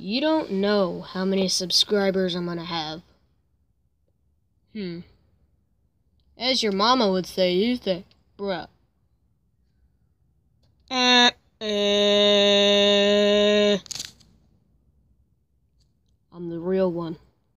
You don't know how many subscribers I'm gonna have. Hmm. As your mama would say, you think, bruh. Uh, uh. I'm the real one.